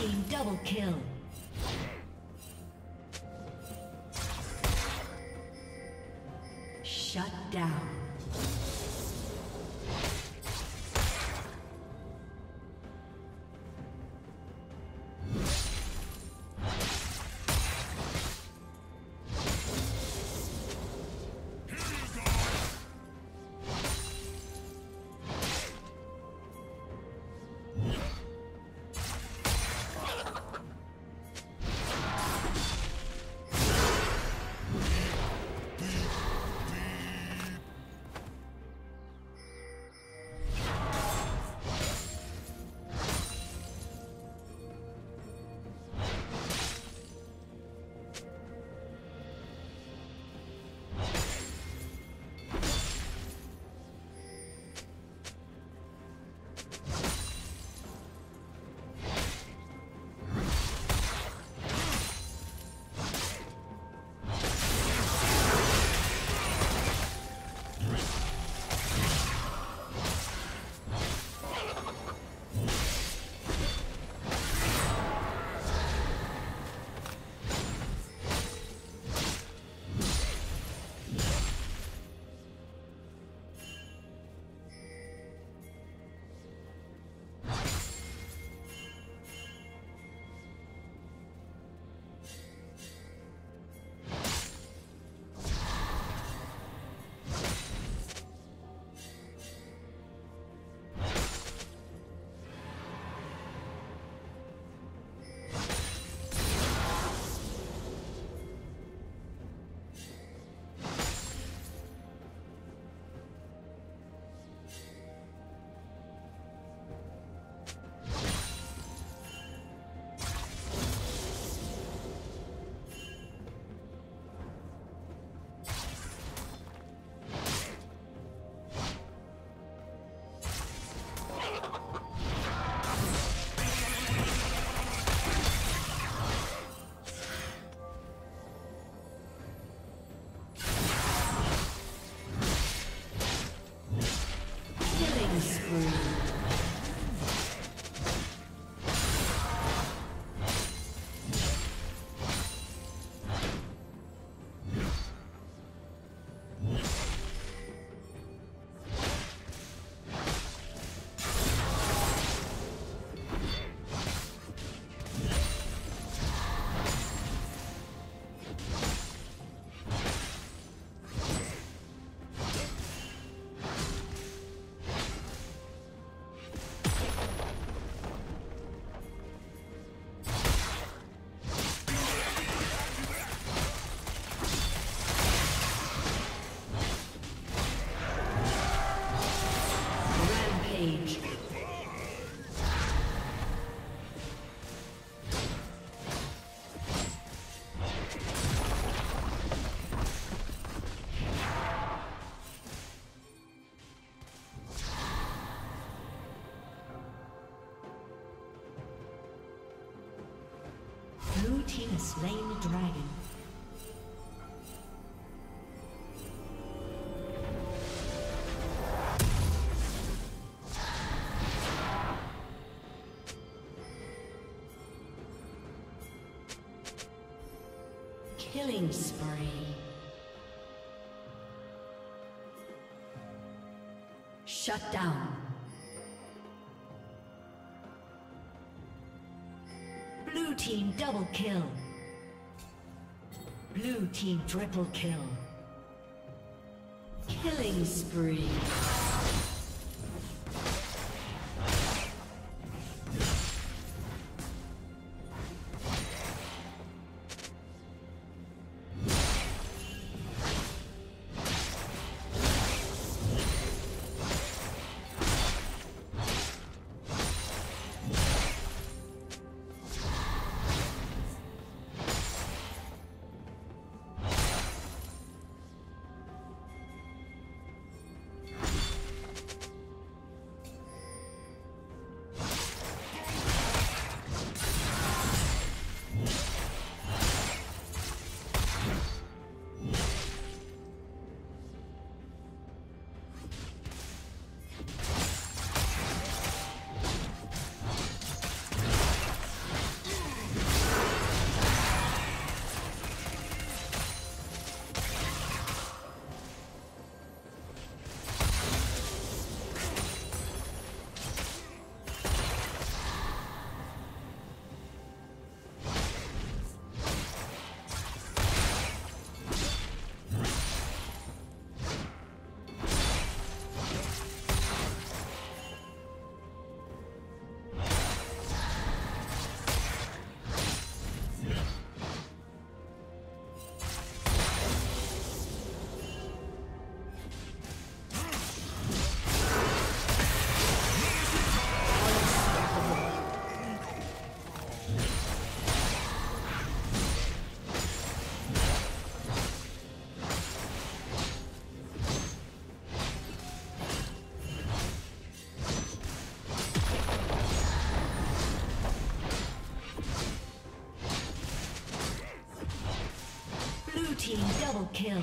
team double kill. Slain the dragon. Killing spree. Shut down. Team double kill. Blue team triple kill. Killing spree. Team double kill.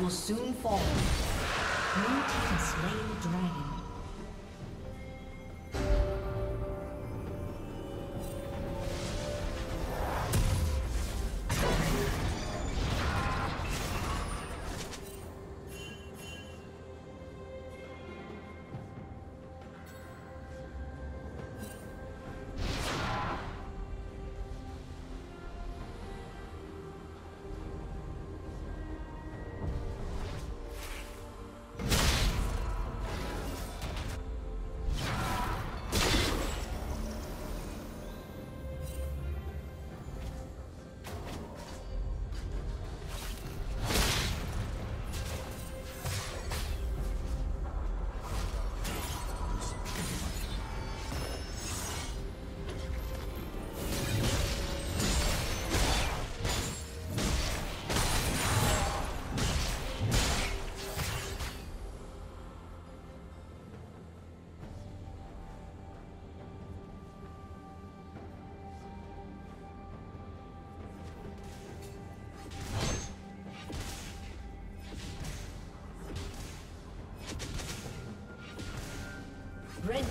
Will soon fall. Blue team slain dragon.